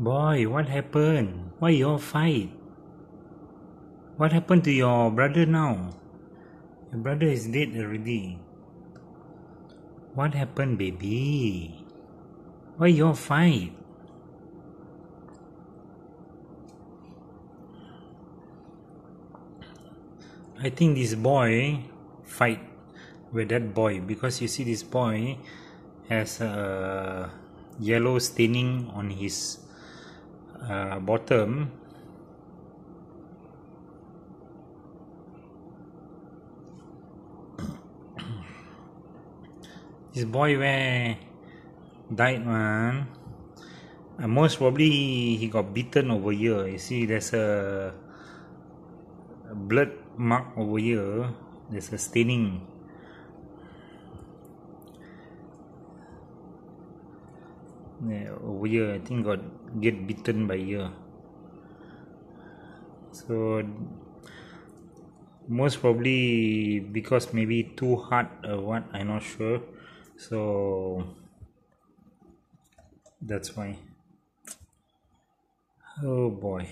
Boy, what happened? Why you all fight? What happened to your brother now? Your brother is dead already. What happened, baby? Why you all fight? I think this boy fight with that boy because you see this boy has a yellow staining on his uh, bottom. This boy where died man uh, most probably he got bitten over here. You see there's a blood mark over here. There's a staining yeah, over here I think got get bitten by here so most probably because maybe too hard or what I'm not sure. So that's why. Oh boy